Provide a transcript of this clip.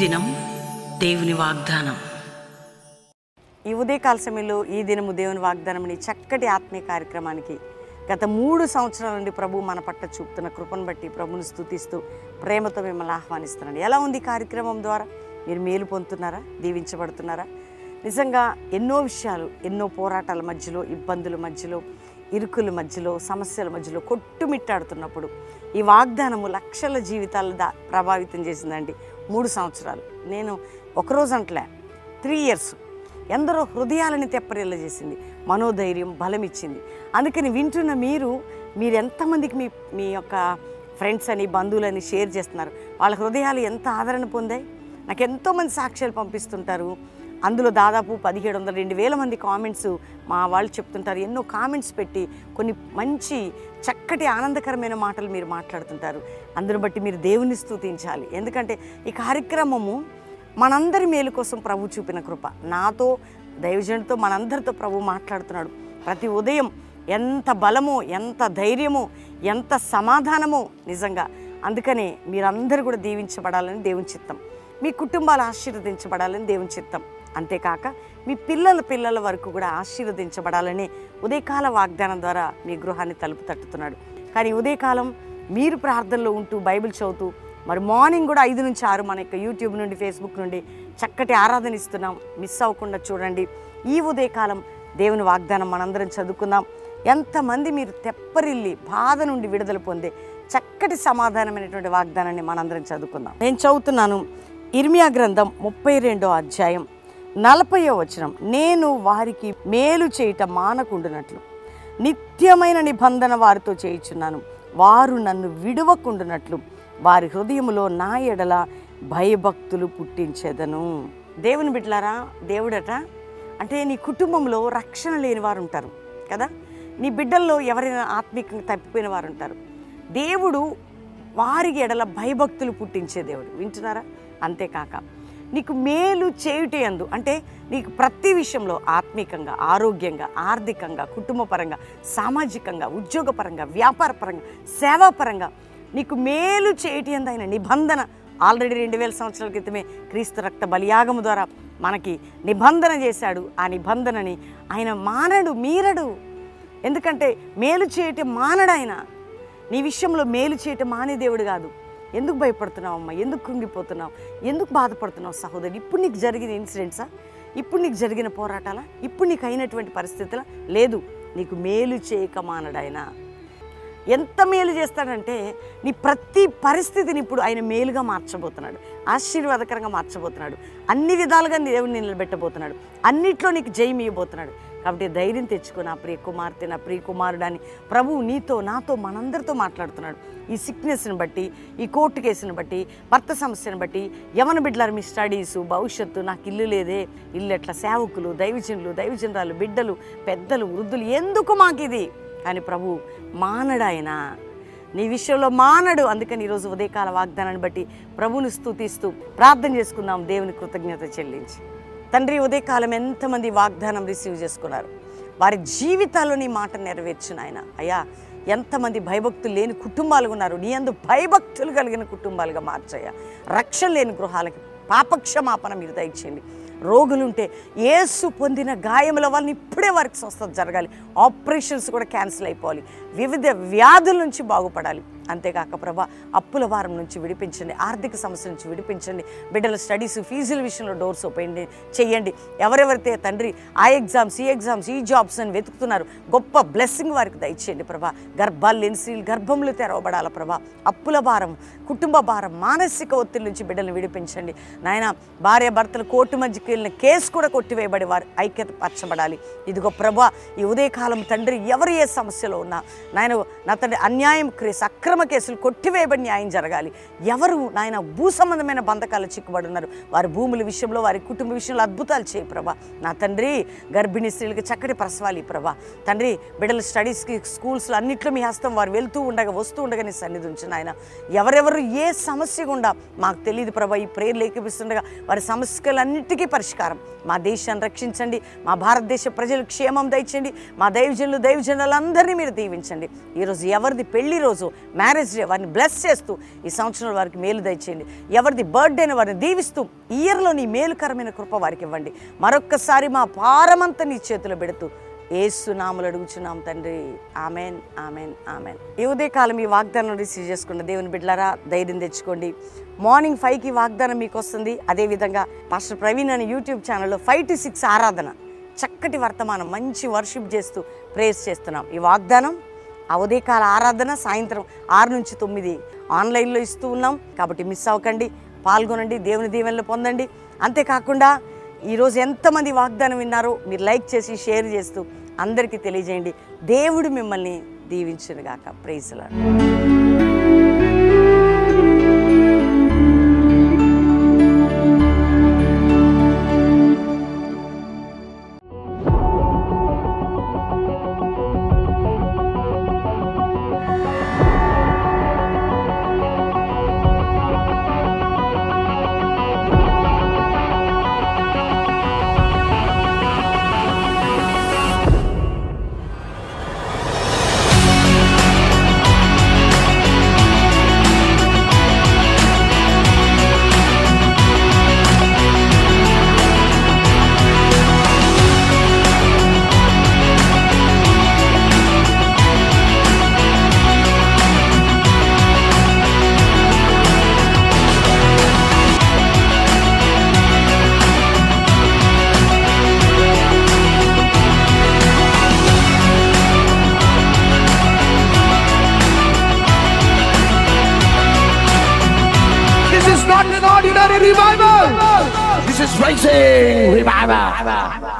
దినం దేవుని వాగ్దానం. ఈ ఉదయకాల సమయంలో ఈ దినము దేవుని వాగ్దానం చక్కటి ఆత్మీయ కార్యక్రమానికి గత మూడు సంవత్సరాల నుండి ప్రభు మన పట్ల చూపుతున్న కృపను బట్టి ప్రభుని స్థుతిస్తూ ప్రేమతో మిమ్మల్ని ఆహ్వానిస్తున్నాను ఎలా ఉంది కార్యక్రమం ద్వారా? మీరు మేలు పొందుతున్నారా? దీవించబడుతున్నారా? నిజంగా ఎన్నో విషయాలు ఎన్నో పోరాటాల మధ్యలో ఇబ్బందుల మధ్యలో ఇరుకుల మధ్యలో సమస్యల మధ్యలో కొట్టుమిట్టాడుతున్నప్పుడు ఈ వాగ్దానము లక్షల జీవితాలు దా ప్రభావితం చేసిందండి. మూడు సంవత్సరాలు. నేను ఒకరోజు అంటలే త్రీ ఇయర్స్. ఎందరో హృదయాలని తెప్పరిల్ల చేసింది మనోధైర్యం బలం ఇచ్చింది అందుకని వింటున్న మీరు మీరు ఎంతమందికి మీ మీ యొక్క ఫ్రెండ్స్ అని బంధువులని షేర్ చేస్తున్నారు? వాళ్ళ హృదయాలు ఎంత ఆదరణ పొందాయి? నాకు ఎంతోమంది సాక్ష్యాలు పంపిస్తుంటారు. అందులో దాదాపు పదిహేడు వందల రెండు వేల మంది కామెంట్స్ మా వాళ్ళు చెప్తుంటారు. ఎన్నో కామెంట్స్ పెట్టి కొన్ని మంచి చక్కటి ఆనందకరమైన మాటలు మీరు మాట్లాడుతుంటారు. అందును బట్టి మీరు దేవుని స్థుతించాలి ఎందుకంటే ఈ కార్యక్రమము మనందరి మేలు కోసం ప్రభు చూపిన కృప. నాతో దైవజనుడితో మనందరితో ప్రభు మాట్లాడుతున్నాడు. ప్రతి ఉదయం ఎంత బలమో ఎంత ధైర్యమో ఎంత సమాధానమో నిజంగా. అందుకనే మీరందరూ కూడా దీవించబడాలని దేవుని చిత్తం. మీ కుటుంబాలు ఆశీర్వదించబడాలని దేవుని చిత్తం. అంతేకాక మీ పిల్లల పిల్లల వరకు కూడా ఆశీర్వదించబడాలని ఉదయకాల వాగ్దానం ద్వారా మీ గృహాన్ని తలుపు తట్టుతున్నాడు. కానీ ఉదయకాలం మీరు ప్రార్థనలో ఉంటూ బైబిల్ చదువుతూ మరి మార్నింగ్ కూడా ఐదు నుంచి ఆరు మన యొక్క యూట్యూబ్ నుండి ఫేస్బుక్ నుండి చక్కటి ఆరాధన ఇస్తున్నాం. మిస్ అవ్వకుండా చూడండి. ఈ ఉదయకాలం దేవుని వాగ్దానం మనందరం చదువుకుందాం. ఎంతమంది మీరు తెప్పరిల్లి బాధ నుండి విడుదల పొందే చక్కటి సమాధానమైనటువంటి వాగ్దానాన్ని మనందరం చదువుకుందాం. నేను చదువుతున్నాను ఇర్మియా గ్రంథం ముప్పై రెండో అధ్యాయం. నలభయో వచనం. నేను వారికి మేలు చేయట మానకుండునట్లు. నిత్యమైన నిబంధన వారితో చేయుచున్నాను. వారు నన్ను విడవకుండునట్లు. వారి హృదయములో నా ఎడల భయభక్తులు పుట్టించేదను. దేవుని బిడ్డలారా దేవుడట అంటే నీ కుటుంబంలో రక్షణ లేని వారు ఉంటారు కదా? నీ బిడ్డల్లో ఎవరైనా ఆత్మీకంగా తప్పిపోయిన వారు ఉంటారు దేవుడు వారికి ఎడల భయభక్తులు పుట్టించే దేవుడు. వింటున్నారా? అంతేకాక నీకు మేలు చేయుటే అందు అంటే నీకు ప్రతి విషయంలో ఆత్మీకంగా ఆరోగ్యంగా ఆర్థికంగా కుటుంబపరంగా సామాజికంగా ఉద్యోగపరంగా వ్యాపారపరంగా సేవాపరంగా నీకు మేలు చేయటి అందు ఆయన నిబంధన ఆల్రెడీ రెండు వేల సంవత్సరాల క్రితమే క్రీస్తు రక్త బలియాగము ద్వారా మనకి నిబంధన చేశాడు. ఆ నిబంధనని ఆయన మానడు మీరడు. ఎందుకంటే మేలు చేయటం మానడు ఆయన నీ విషయంలో మేలు చేయటం మానే దేవుడు కాదు. ఎందుకు భయపడుతున్నావు అమ్మ? ఎందుకు కృంగిపోతున్నావు? ఎందుకు బాధపడుతున్నావు సహోదరి? ఇప్పుడు నీకు జరిగిన ఇన్సిడెంట్సా? ఇప్పుడు నీకు జరిగిన పోరాటాలా? ఇప్పుడు నీకు అయినటువంటి పరిస్థితుల? లేదు నీకు మేలు చేయకమానడాయన ఎంత మేలు చేస్తాడంటే నీ ప్రతి పరిస్థితిని ఇప్పుడు ఆయన మేలుగా మార్చబోతున్నాడు. ఆశీర్వాదకరంగా మార్చబోతున్నాడు. అన్ని విధాలుగా దేవుని నిలబెట్టబోతున్నాడు. అన్నిట్లో నీకు జయం ఇవ్వబోతున్నాడు. కాబట్టి ధైర్యం తెచ్చుకో నా ప్రియ కుమార్తె నా ప్రియ కుమారుడు అని ప్రభువు నీతో నాతో మనందరితో మాట్లాడుతున్నాడు. ఈ సిక్నెస్ని బట్టి ఈ కోర్టు కేసుని బట్టి భర్త సమస్యను బట్టి యవన బిడ్డలారు మీ స్టడీస్ భవిష్యత్తు నాకు ఇల్లు లేదే. ఇల్లు ఎట్లా? సేవకులు దైవజనులు దైవజనరాలు బిడ్డలు పెద్దలు వృద్ధులు ఎందుకు మాకు ఇది అని ప్రభు మానడాయన. నీ విషయంలో మానడు. అందుకని ఈరోజు ఉదయకాల వాగ్దానాన్ని బట్టి ప్రభుని స్థుతిస్తూ ప్రార్థన చేసుకుందాం. దేవుని కృతజ్ఞత చెల్లించి. తండ్రి ఉదయకాలం ఎంతమంది వాగ్దానం రిసీవ్ చేసుకున్నారు? వారి జీవితాల్లో నీ మాట నెరవేర్చిన ఆయన అయ్యా ఎంతమంది భయభక్తులు లేని కుటుంబాలు ఉన్నారు. నీ అందు భయభక్తులు కలిగిన కుటుంబాలుగా మార్చయ్యా. రక్షణ లేని గృహాలకి పాపక్షమాపణ మీరు దయచేయండి. రోగులుంటే ఏసు పొందిన గాయముల వలన ఇప్పుడే వారికి స్వస్థత జరగాలి. ఆపరేషన్స్ కూడా క్యాన్సిల్ అయిపోవాలి. వివిధ వ్యాధుల నుంచి బాగుపడాలి. అంతేకాక ప్రభా అప్పుల వారం నుంచి విడిపించండి ఆర్థిక సమస్య నుంచి విడిపించండి బిడ్డల స్టడీస్ ఫీజుల విషయంలో డోర్స్ ఓపెన్ చేయండి ఎవరెవరైతే తండ్రి ఆ ఎగ్జామ్స్ ఈ ఎగ్జామ్స్ ఈ జాబ్స్ అని వెతుకుతున్నారు గొప్ప బ్లెస్సింగ్ వారికి దయచేయండి ప్రభా. గర్భాలు లేని స్త్రీలు గర్భములు తెరవబడాల ప్రభా. అప్పుల భారం కుటుంబ భారం మానసిక ఒత్తిడి నుంచి బిడ్డలను విడిపించండి. నాయన భార్య భర్తలు కోర్టు మధ్యకి వెళ్ళిన కేసు కూడా కొట్టివేయబడి వారు ఐక్యత పరచబడాలి ఇదిగో ప్రభా ఈ ఉదయకాలం తండ్రి ఎవరు ఏ సమస్యలో ఉన్నా నాయన నా తండ్రి అన్యాయం కేసు అక్రమ కేసులు కొట్టివేయబడి న్యాయం జరగాలి. ఎవరు నాయన భూ సంబంధమైన బంధకాలు చిక్కుబడి ఉన్నారు వారి భూముల విషయంలో వారి కుటుంబ విషయంలో అద్భుతాలు చేయి ప్రభా. నా తండ్రి గర్భిణీ స్త్రీలకి చక్కటి ప్రసవాలి ప్రభా. తండ్రి బిడ్డల స్టడీస్కి స్కూల్స్లో అన్నింటిలో మీ హస్తం వారు వెళ్తూ ఉండగా వస్తూ ఉండగా నీ సన్నిధి ఉంచిన నాయన. ఎవరెవరు ఏ సమస్య గుండా మాకు తెలియదు ప్రభా. ఈ ప్రేర్ ఏకపిస్తుండగా వారి సమస్యలన్నిటికీ పరిష్కారం. మా దేశాన్ని రక్షించండి. మా భారతదేశ ప్రజలు క్షేమం దయచండి మా దైవజనులు దైవజనులందరినీ మీరు దీవించండి. ఈరోజు ఎవరిది పెళ్ళి రోజు మ్యారేజ్ డే వారిని బ్లెస్ చేస్తూ ఈ సంవత్సరంలో వారికి మేలు దయచేయండి. ఎవరిది బర్త్డేని వారిని దీవిస్తూ ఇయర్లో నీ మేలుకరమైన కృప వారికి ఇవ్వండి. మరొక్కసారి మా పారమంతా నీ చేతిలో పెడుతూ ఏసు నామలు అడుగుచున్నాం తండ్రి. Amen amen amen. ఈ ఉదయకాలం ఈ వాగ్దానం రిసీవ్ చేసుకున్న దేవుని బిడ్డలారా ధైర్యం తెచ్చుకోండి. మార్నింగ్ ఫైవ్కి వాగ్దానం మీకు వస్తుంది. అదేవిధంగా పాస్టర్ ప్రవీణ్ అనే యూట్యూబ్ ఛానల్లో ఫైవ్ టు సిక్స్ ఆరాధన. చక్కటి వర్తమానం మంచి వర్షిప్ చేస్తూ ప్రేయర్స్ చేస్తున్నాం. ఈ వాగ్దానం ఆ ఉదయకాల ఆరాధన సాయంత్రం ఆరు నుంచి తొమ్మిది. ఆన్లైన్లో ఇస్తూ ఉన్నాం. కాబట్టి మిస్ అవ్వకండి. పాల్గొనండి. దేవుని దీవెనలు పొందండి. అంతేకాకుండా ఈరోజు ఎంతమంది వాగ్దానం విన్నారో మీరు లైక్ చేసి షేర్ చేస్తూ అందరికీ తెలియజేయండి. దేవుడు మిమ్మల్ని దీవించునుగాక. ప్రైజ్లాడు revival. This is rising revival.